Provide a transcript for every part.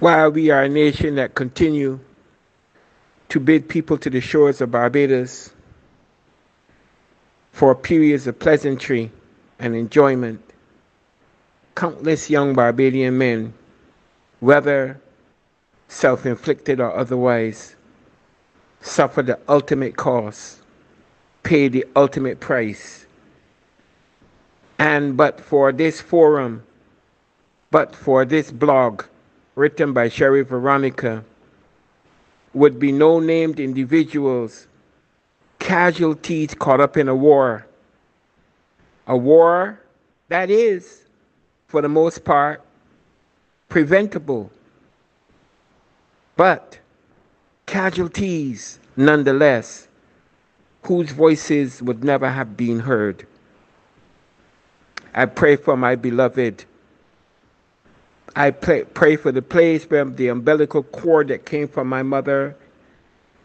While we are a nation that continue to bid people to the shores of Barbados for periods of pleasantry and enjoyment, countless young Barbadian men, whether self inflicted or otherwise, suffer the ultimate cost, pay the ultimate price. And but for this forum, but for this blog written by Sheri Veronica, would be no named individuals, casualties caught up in a war. A war that is, for the most part, preventable. But casualties, nonetheless, whose voices would never have been heard. I pray for my beloved. I pray, pray for the place where the umbilical cord that came from my mother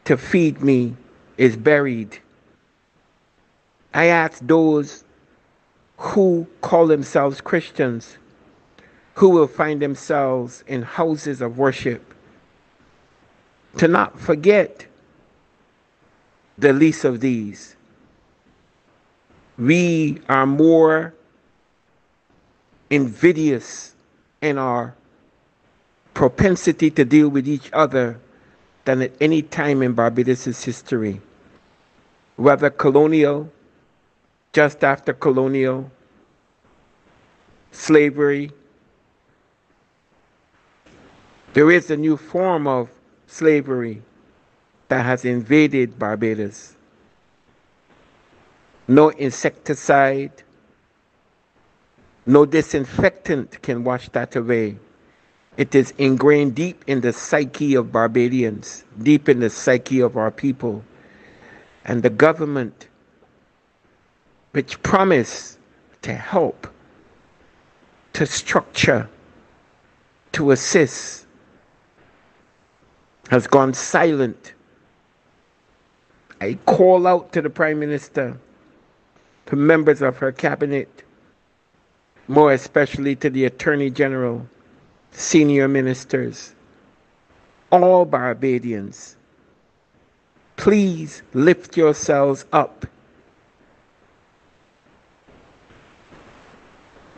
to feed me is buried. I ask those who call themselves Christians, who will find themselves in houses of worship, to not forget the least of these. We are more invidious in our propensity to deal with each other than at any time in Barbados' history, whether colonial, just after colonial, slavery. There is a new form of slavery that has invaded Barbados. No insecticide, no disinfectant can wash that away. It is ingrained deep in the psyche of Barbadians, deep in the psyche of our people. And the government, which promised to help, to structure, to assist, has gone silent I call out to the Prime Minister, to members of her cabinet, more especially to the Attorney General, senior ministers, all Barbadians, please lift yourselves up.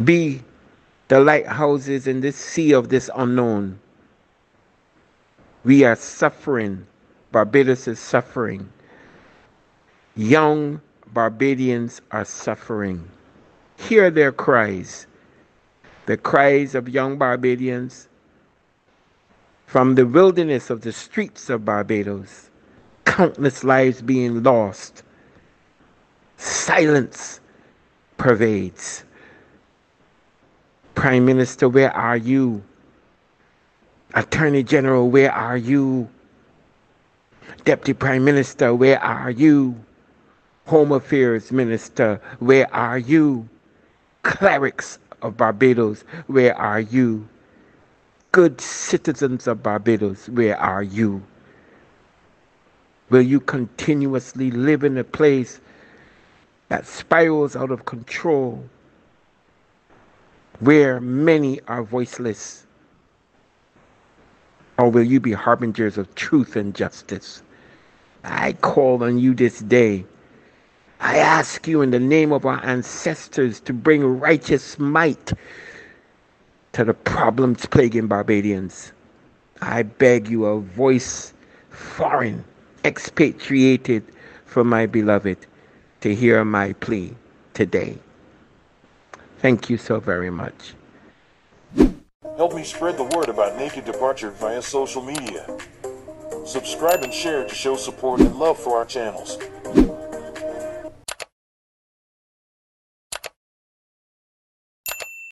Be the lighthouses in this sea of this unknown. We are suffering. Barbados is suffering. Young Barbadians are suffering. Hear their cries, the cries of young Barbadians from the wilderness of the streets of Barbados, countless lives being lost. Silence pervades. Prime Minister, where are you? Attorney General, where are you? Deputy Prime Minister, where are you? Home Affairs Minister, where are you? Clerics of Barbados, where are you? Good citizens of Barbados, where are you? Will you continuously live in a place that spirals out of control, where many are voiceless? Or will you be harbingers of truth and justice? I call on you this day I ask you in the name of our ancestors to bring righteous might to the problems plaguing Barbadians. I beg you, a voice foreign, expatriated from my beloved, to hear my plea today. Thank you so very much. Help me spread the word about Naked Departure via social media. Subscribe and share to show support and love for our channels.